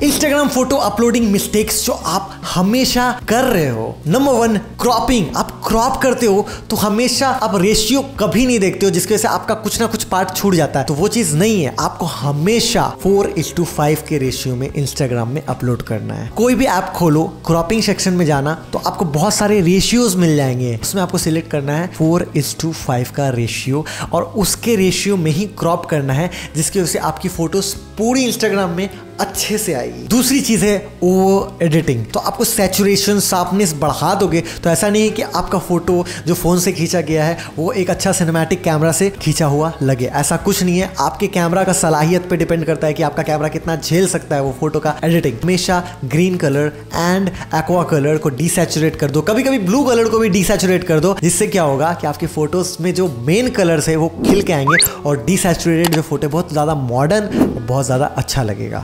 Instagram photo uploading mistakes जो आप हमेशा कर रहे हो। नंबर वन क्रॉपिंग आप क्रॉप करते हो तो हमेशा आप रेशियो कभी नहीं देखते हो, जिसकी वजह से आपका कुछ ना कुछ पार्ट छूट जाता है। तो वो चीज़ नहीं है। आपको हमेशा फोर इज़ टू फाइव के रेशियो में इंस्टाग्राम में अपलोड करना है। कोई भी ऐप खोलो क्रॉपिंग सेक्शन में जाना तो आपको बहुत सारे रेशियोज मिल जाएँगे। उसमें आपको सिलेक्ट करना है फोर इज़ टू फाइव का रेशियो और उसके रेशियो में ही क्रॉप करना है, जिसकी वजह से आपकी फ़ोटोज़ पूरी इंस्टाग्राम में अच्छे से आएगी दूसरी चीज़ है वो एडिटिंग तो आपको सेचुरेशन शार्पनेस बढ़ा दोगे तो ऐसा नहीं है कि आपका फ़ोटो जो फ़ोन से खींचा गया है, वो एक अच्छा सिनेमैटिक कैमरा से खींचा हुआ लगे। ऐसा कुछ नहीं है। आपके कैमरा का सलाहियत पे डिपेंड करता है कि आपका कैमरा कितना झेल सकता है वो फ़ोटो का एडिटिंग हमेशा green colour and aqua colour को डिसेचुरेट कर दो। कभी कभी ब्लू कलर को भी डिसेचुरेट कर दो, जिससे क्या होगा कि आपके फ़ोटोज़ में जो मेन कलर्स है वो खिल के आएँगे और डिसेचुरेटेड जो फ़ोटो बहुत ज़्यादा मॉडर्न बहुत ज़्यादा अच्छा लगेगा।